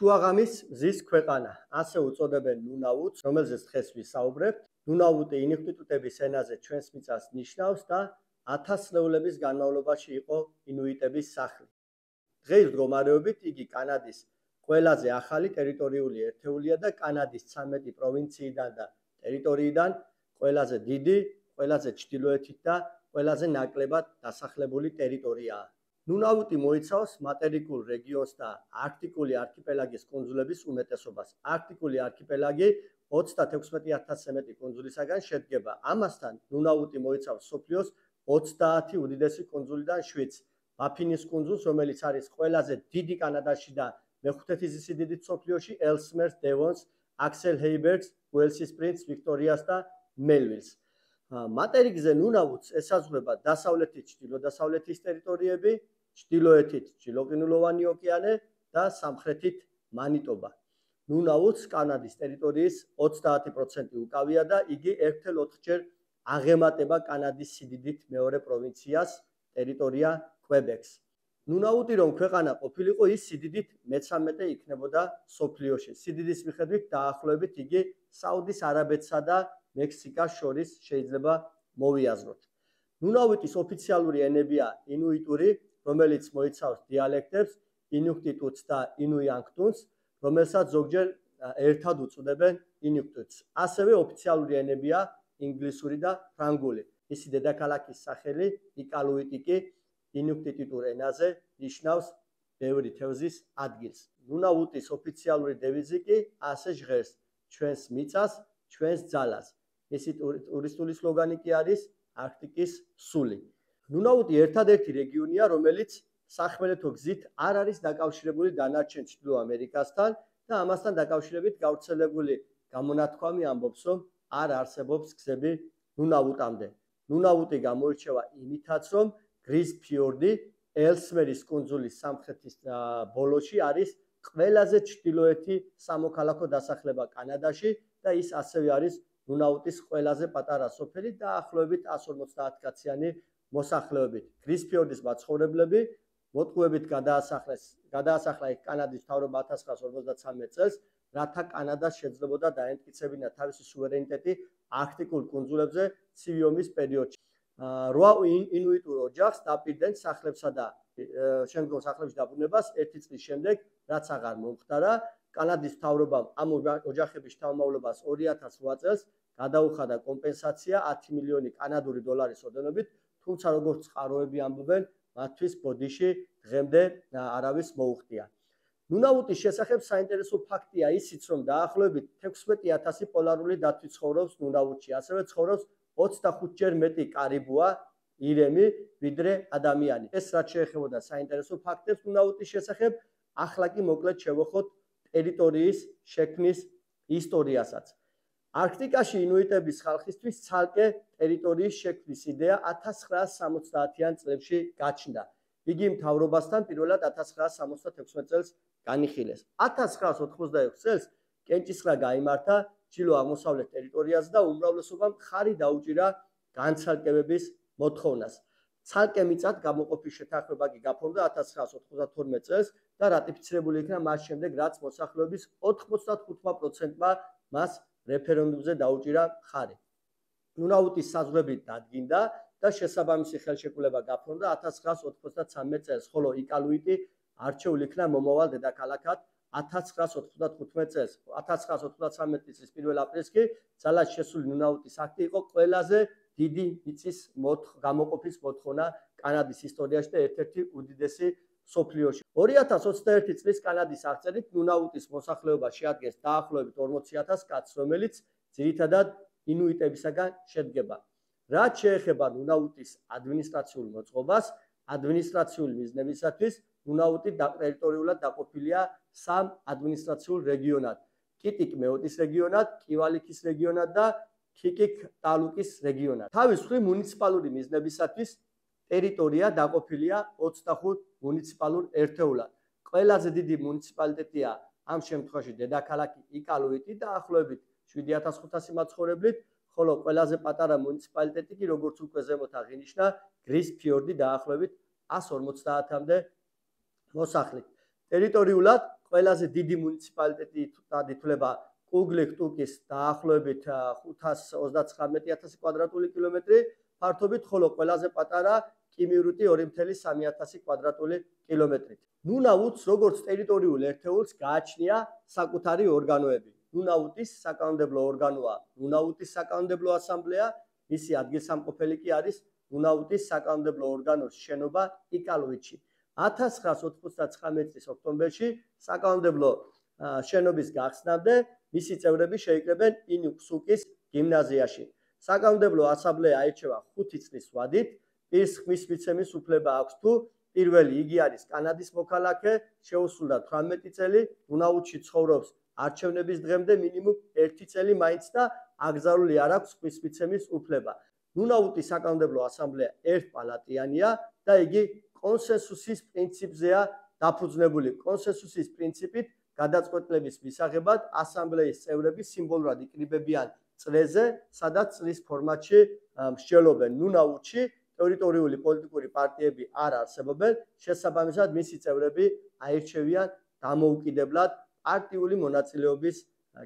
შუაღამის მზის ქვეყანა, ასე უწოდებენ ნუნაუტს, რომელზეც დღეს ვისაუბრებთ. ნუნაუტი ინიქტიტუტების ენაზე ჩვენს მიწას ნიშნავს და ათასწლეულების განმავლობაში იყო ინუიტების სახლი. დღეს მდგომარეობით იგი კანადის ყველაზე ახალი ტერიტორიული ერთეულია და კანადის 13 პროვინციიდან და ტერიტორიიდან ყველაზე დიდი, ყველაზე ჩრდილოეთით და ყველაზე ნაკლებად დასახლებული ტერიტორიაა. ნუნაუტი მოიცავს მატერიკულ რეგიონს და არქტიკული არქიპელაგის კუნძულების უმეტესობას. არქტიკული არქიპელაგი 36000-ზე მეტი კუნძულისაგან შედგება. ამასთან, ნუნაუტი მოიცავს სოფლიოს 30 უდიდესი კუნძულიდან 7. ბაფინის კუნძულს, რომელიც არის ყველაზე დიდი კანადაში და მეხუთედი სიდიდით სოფლიოში, ელსმერს, დევონს, აქსელ ჰეიბერგს, უელსის პრინც, ვიქტორიას და მელვილს. მატერიკზე ნუნაუტს ესაზღვრება დასავლეთის ჩრდილო-დასავლეთის ტერიტორიები, ჩრდილოეთით ჩილოკინულოვანი ოკეანე და სამხრეთით მანიტობა. ნუნაუტს კანადის ტერიტორიის 30% უკავია და იგი 1.4-ჯერ აღემატება კანადის სიდიდით მეორე პროვინციას, ტერიტორია კვებეკს. ნუნაუტი რომ ქვეყანა ყოფილიყო, ის სიდიდით მე-13 იქნებოდა სოფლიოში. სიდიდის მიხედვით დაახლოებით იგი საუდის არაბეთსა და მექსიკას შორის შეიძლება მოვიაზროთ. ნუნავიტის ოფიციალური ენებია ინუიტური, რომელიც მოიცავს დიალექტებს ინუქტიტუტს და ინუიანგტუნს, რომელსაც ზოგჯერ ერთად უწოდებენ ინუქტუტს. ასევე ოფიციალური ენებია ინგლისური და ფრანგული. ისი დედაქალაქის სახელი იკალუიტიკი ინუქტიტუტურ ენაზე ნიშნავს ბევრი თევზის ადგილს. ნუნავუტის ოფიციალური დევიზი კი ასე ჟღერს: ჩვენს მიწას, ჩვენს ძალას. ისი ტურისტული სლოგანი კი არის არქტიკის სული. ნუნაუტი ერთადერთი რეგიონია, რომელიც სახმელეთო გზით არ არის დაკავშირებული დანარჩენ ჩრდილო ამერიკასთან და ამასთან დაკავშირებით გავრცელებული გამონათქვამი ამბობს, რომ არ არსებობს გზები ნუნაუტამდე. ნუნაუტი გამოირჩევა იმითაც, რომ გრის ფიორდი ელსმერის კუნძულის სამხრეთის ბოლოში არის ყველაზე ჩრდილოეთი სამოქალაქო დასახლება კანადაში და ის ასევე არის ნუნაუტის ყველაზე პატარა სოფელი და ახლობებით 150 კაციანი მოსახლეობით. გრისფიორდის მაცხოვრებლები მოტყუებით გადაასახლეს, გადაასახლა იქ კანადის თავრობა 1953 წელს, რათა კანადას შეძლებოდა დაემტკიცებინა თავისი სუვერენიტეტი არქტიკულ კუნძულებზე ცივი ომის პერიოდში. რვა ინუიტურ ოჯახს დაპირდნენ სახლებსა და შემდგომ სახლებში დაბრუნებას ერთი წლის შემდეგ, რაც აღარ მომხდარა, კანადის თავრობამ ამ ოჯახების შთამომავლობას 2008 წელს გადაუხადა კომპენსაცია 10 მილიონი კანადური დოლარის ოდენობით, თუმცა როგორც წყაროები ამბობენ, მათთვის ბოდიში დღემდე არავის მოუხდია. ნუნაუტის შესახებ საინტერესო ფაქტია ისიც, რომ დაახლოებით 16000 პოლარული დათვი ცხოვრობს ნუნაუტში, ასევე ცხოვრობს 25ჯერ მეტი კარიბუა ირემი ვიდრე ადამიანი. ეს რაც შეეხებოდა საინტერესო ფაქტებს ნუნაუტის შესახებ, ახლა კი მოკლედ შევეხოთ ტერიტორიის შექმნის ისტორიასაც. არქტიკაში ინუიტების ხალხისთვის ცალკე ტერიტორიის შექმნის იდეა 1970-იან წლებში გაჩნდა. იგი მთავრობასთან პირველად 1976 წელს განიხილეს. 1986 წელს კენჭისყრა გამართა ჩილო აღმოსავლეთ ტერიტორიაზე და უმრავლესობამ ხარი დაუჭირა განცალკევების მოთხოვნას. ცალკე მიწად გამოყოფის შეთანხმება კი გაფორმდა 1992 წელს და რატიფიცირებული იქნა მას შემდეგ, რაც მოსახლეობის 85%-მა მას რეფერენდუმზე დაუჭირა ხარი. ნუნაუტის საზღვრები დადგინდა და შესაბამისი ხელშეკრულება გაფორმდა 1993 წელს, ხოლო იკალუიტი არჩეული იქნა მომავალ დედაქალაქად 1995 წელს. 1993 წლის 1 აპრილს კი ძალად შესული ნუნაუტის აქტი იყო ყველაზე დიდი მიწის გამოყოფის მოთხოვნა კანადის ისტორიაში და ერთ-ერთი უდიდესი სოფლიოში. 2021 წლის კანადის აღწერით ნუნაუტის მოსახლეობა შეადგენს დაახლოებით 40000 კაცს, რომელიც ძირითადად ინუიტებისაგან შედგება. რაც შეეხება ნუნაუტის ადმინისტრაციულ მოწყობას, ადმინისტრაციული მიზნებისათვის ნუნაუტი ტერიტორიულად დაყოფილია სამ ადმინისტრაციულ რეგიონად: კიტიკ მეოტის რეგიონად, კივალიქის რეგიონად და კიკიკ ტალუკის რეგიონად. თავის მხრივ მუნიციპალური მიზნებისათვის ტერიტორია დაყოფილია 25 მუნიციპალურ ერთეულად. ყველაზე დიდი მუნიციპალიტეტია ამ შემთხვევაში დედაქალაქი იკალუიტი და ახლობებით 7500 მაცხოვრებლით, ხოლო ყველაზე პატარა მუნიციპალიტეტი კი როგორც უკვე ზემოთ აღინიშნა, გრისფიორდი დაახლოებით 150-მდე მოსახლით. ტერიტორიულად ყველაზე დიდი მუნიციპალიტეტი დადითვლება კუგლიქ-ტუკის დაახლოებით 529000 კვადრატული კილომეტრი ფართობით, ხოლო ყველაზე პატარა კიმიურიტი 2.3000 კვადრატული კილომეტრით. ნუნაუტს როგორც ტერიტორიულ ერთეულს გააჩნია საკუთარი ორგანოები. ნუნაუტის საკანონმდებლო ორგანოა ნუნაუტის საკანონმდებლო ასამბლეა, მისი ადგილსამყოფელი კი არის ნუნაუტის საკანონმდებლო ორგანოს შენობა იკალოვიჩი. 1999 წლის ოქტომბერში საკანონმდებლო შენობის გახსნამდე მისი წევრები შეიკრებენ ინიუქსუკის გიმნაზიაში. საკანონმდებლო ასამბლეა აირჩევა 5 წლის ვადით. ის ხმის მიცემის უფლება აქვს თუ პირველი იგი არის კანადის მოქალაქე, შეუსრულდა 18 წელი, უნაუთში ცხოვრობს არჩევნების დღემდე მინიმუმ 1 წელი მაინც და აგზარული არ აქვს ხმის მიცემის უფლება. ნუნაუტის საკანონმდებლო ასამბლეა ერთპალატიანია და იგი კონსენსუსის პრინციპზეა დაფუძნებული. კონსენსუსის პრინციპით გადაწყვეტილების მისაღებად ასამბლეის წევრები სიმბოლურად იკრიბებიან წრეზე, სადაც წრის ფორმატში მსჯელობენ ნუნაუტში ტერიტორიული პოლიტიკური პარტიები არ არსებობენ, შესაბამისად მისი წევრები აირჩევიან დამოუკიდებლად პარტიული მონაწილეობის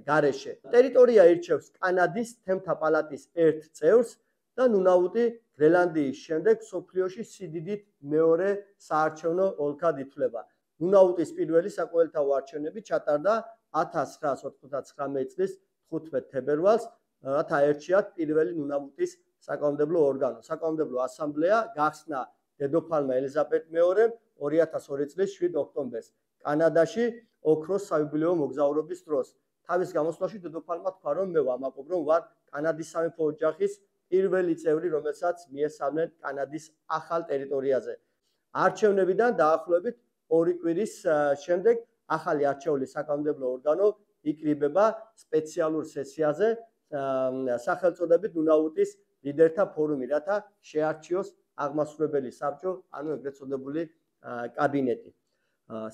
გარეშე. ტერიტორია ირჩევს კანადის თემთა პალატის ერთ წევრს და ნუნაუტი გრელანდიის შემდეგ სოფლიოში სიდიდით მეორე საარჩევნო ოლქად ითვლება. ნუნაუტის პირველი საყოველთაო არჩევნები ჩატარდა 1999 წლის 15 თებერვალს, რათა ერჩიათ პირველი ნუნაუტის საკანონმდებლო ორგანო. საკანონმდებლო ასამბლეა გახსნა დედოფალმა ელიზაბეთ მეორემ 2002 წლის 7 ოქტომბერს კანადაში ოქროს საიუბილეო მოგზაურობის დროს. თავის გამოსვლაში დედოფალმა თქვა, რომ მე ვამაყობ, რომ ვარ კანადის სამეფო ოჯახის პირველი წევრი, რომელსაც მიესალმენ კანადის ახალ ტერიტორიაზე. არჩევნებიდან დაახლოებით 2 კვირის შემდეგ ახალი არჩეული საკანონმდებლო ორგანო იკრიბება სპეციალურ სესიაზე სახელწოდებით ნუნაუტის ლიდერთა ფორუმი, რათა შეარჩიოს აღმასრულებელი საბჭო, ანუ ეგრეთ წოდებული კაბინეტი.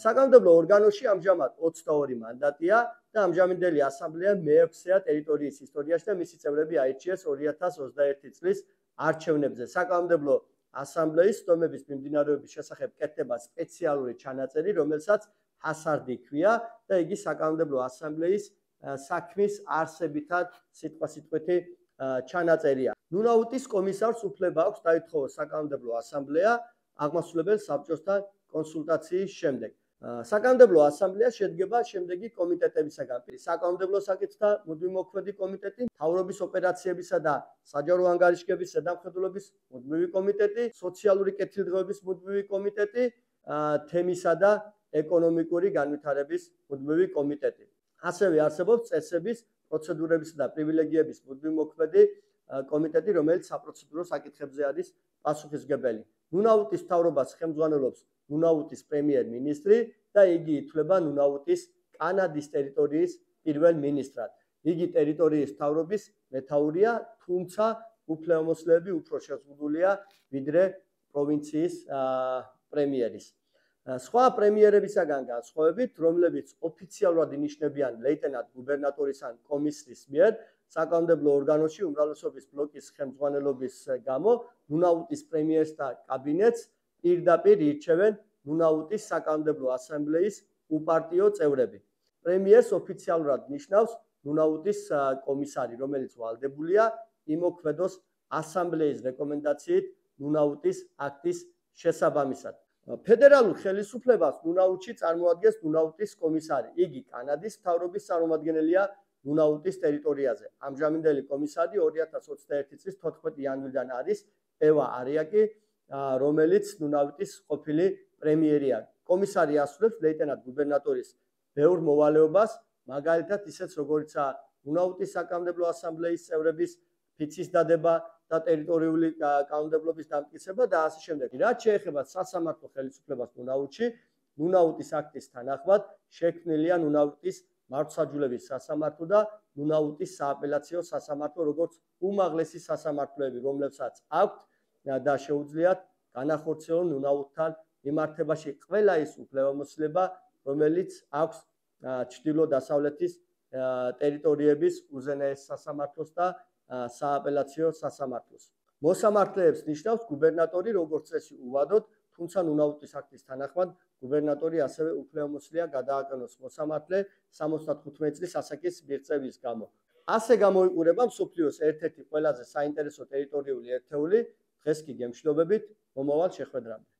საკანონმდებლო ორგანოში ამჟამად 22 მანდატია და ამჟამინდელი ასამბლეა მე-6-ია ტერიტორიის ისტორიაში და მისი წევრები აირჩიეს 2021 წლის არჩევნებზე. საკანონმდებლო ასამბლეის სტომების მიმდინარეობის შესახებ კეთდება სპეციალური ჩანაწერი, რომელსაც ჰასარდი ქვია და იგი საკანონმდებლო ასამბლეის საქმის არსებითად სიტყვა-სიტყვეთი ჩანაწერია. ნუნაუტის კომისარს უფლება აქვს დაითხოვოს საკანონმდებლო ასამბლეა აღმასრულებელ საბჭოსთან კონსულტაციის შემდეგ. საკანონმდებლო ასამბლეა შედგება შემდეგი კომიტეტებისაგან: საკანონმდებლო საკითხთა მუდმივმოქმედი კომიტეტი, თავრობის ოპერაციებისა და საჯარო ანგარიშგების ზედამხედველობის მუდმივი კომიტეტი, სოციალური კეთილდღეობის მუდმივი კომიტეტი, თემისა და ეკონომიკური განვითარების მუდმივი კომიტეტი. ასევე არსებობს წესების პროცედურებისა და პრივილეგიების მუდმივმოქმედი კომიტეტი, რომელიც საპროცედურო საკითხებზე არის პასუხისგებელი. ნუნაუტის თავრობას ხელმძღვანელობს ნუნაუტის პრემიერ-მინისტრი და იგი ითვლება ნუნაუტის კანადის ტერიტორიის პირველ მინისტრად. იგი ტერიტორიის თავრობის მეთაურია, თუმცა უფლებამოსილები უფრო შეზღუდულია ვიდრე პროვინციის პრემიერის. სხვა პრემიერებისაგან განსხვავებით, რომლებიც ოფიციალურად ინიშნებიან ლეიტენანტ გუბერნატორის ან კომისრის მიერ, საკანონმდებლო ორგანოში უმრავლესობის ბლოკის ხელმძღვანელობის გამო ნუნაუტის პრემიერს და კაბინეტს პირდაპირ ირჩევენ ნუნაუტის საკანონმდებლო ასამბლეის უპარტიო წევრები. პრემიერს ოფიციალურად ნიშნავს ნუნაუტის კომისარი, რომელიც ვალდებულია იმოქმედოს ასამბლეის რეკომენდაციით ნუნაუტის აქტის შესაბამისად. ფედერალურ ხელისუფლებას ნუნაუტში წარმოადგენს ნუნაუტის კომისარი. იგი კანადის მთავრობის წარმომადგენელია ნუნაუტის ტერიტორიაზე. ამჟამინდელი კომისარი 2021 წლის 14 იანვრიდან არის ევა არიაკი, რომელიც ნუნაუტის ყოფილი პრემიერია. კომისარი ასრულებს ლეიტენანტ გუბერნატორის ბევრ მოვალეობას, მაგალითად ისეც როგორიცაა ნუნაუტის საკანონმდებლო ასამბლეის წევრების ფიცის დადება და ტერიტორიული კანონმდებლობის დამტკიცება და ასე შემდეგ. რაც შეეხება სასამართლო ხელისუფლებას ნუნაუტში, ნუნაუტის აქტის თანახმად შექმნილია ნუნაუტის მართლმსაჯულების სასამართლო და ნუნაუტის სააპელაციო სასამართლო როგორც უმაღლესი სასამართლოები, რომლებსაც აქვთ და შეუძლიათ განახორციელონ ნუნაუტთან მიმართებაში ყველა ის უფლებამოსილება, რომელიც აქვს ჩtildeო-დასავლეთის ტერიტორიების უზენაეს სასამართლოს და სააპელაციო სასამართლოს. მოსამართლეებს ნიშნავს გუბერნატორი როგორც წესი უვადოთ, თუ თუმცა ნუნაუტის აქტის თანახმად გუბერნატორი ასევე უფლებამოსილია გადააკეთოს მოსამართლე 75 წლის ასაკის მიღწევის გამო. ასე გამოიყურება მსოფლიოს ერთ-ერთი ყველაზე საინტერესო ტერიტორიული ერთეული დღეს კი გემშვიდობებით მომავალ შეხვედრამდე